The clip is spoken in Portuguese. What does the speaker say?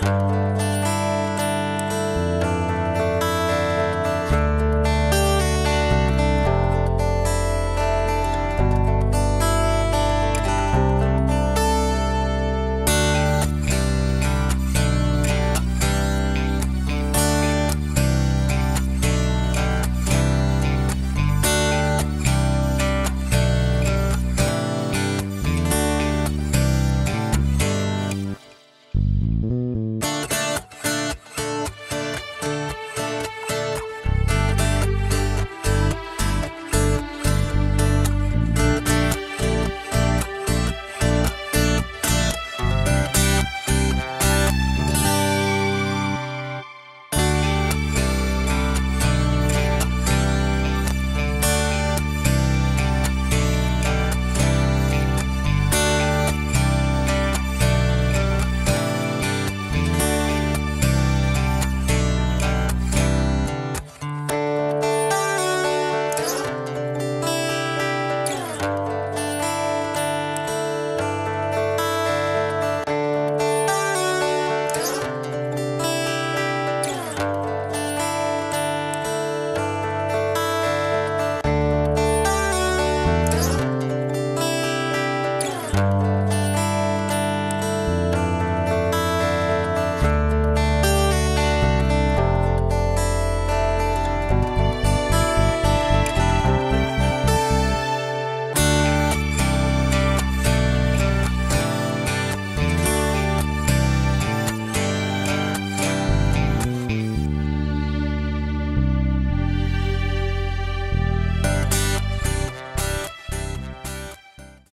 Música